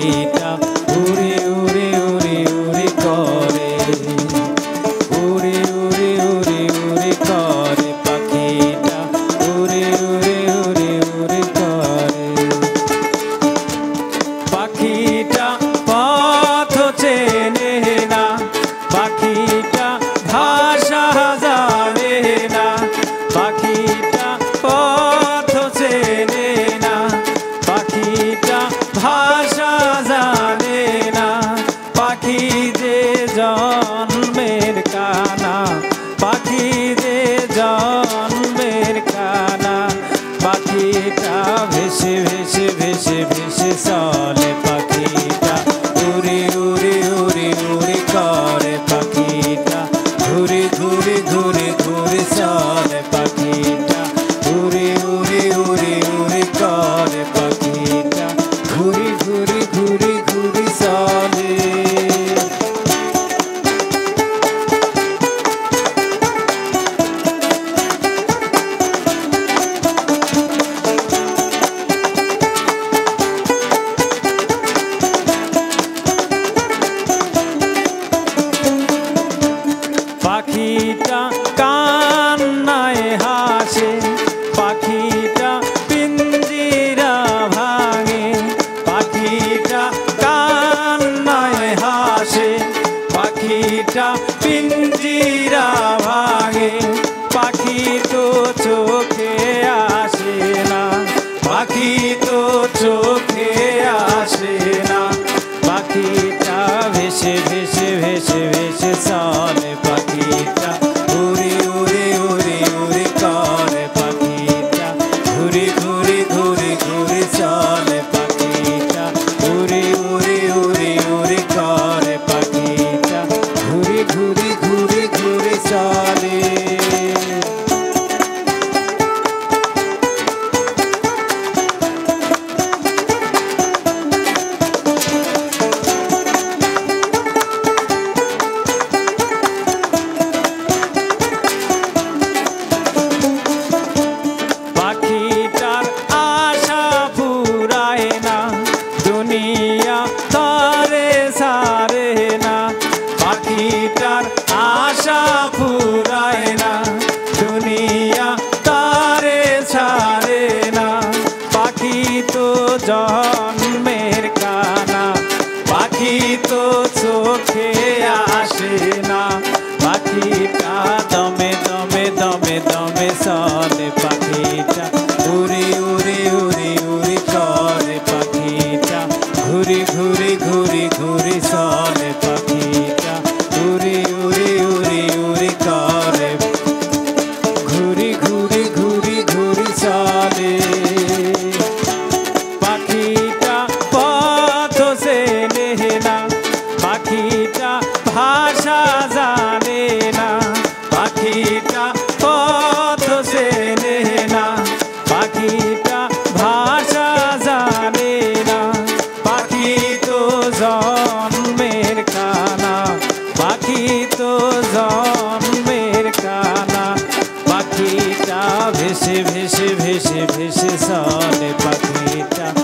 need যে জন্মের কানা, পাখিটা ভেসে ভেসে ভেসে ভেসে চলে পাখিটা। উড়ি উড়ি উড়ি উড়ি করে পাখিটা। ঘুরে ঘুরে ঘুরে ঘুরে চলে পাখিটা। উড়ি উড়ি উড়ি উড়ি করে পাখিটা। ঘুরি ঘুরি ঘুরি ঘুরি চলে পিঞ্জিরা ভাঙে, পাখি তো চোখে আসে না। পাখি তো চোখে আসে না, পাখিটা ভেসে ভেসে আশা না, দুনিয়া তারে ছাড়ে না। পাখি তো জন্মের কানা, পাখি তো চোখে আসে না। পাখিটা দমে দমে দমে দমে চলে, পাখিটা উড়ি উড়ি উড়ি উড়ি করে পাখিটা ঘুরি ঘুরি ঘুরি ঘুরি চলে, পাখিটা ভেসে ভেসে ভেসে ভেসে চলে পাখিটা উড়ি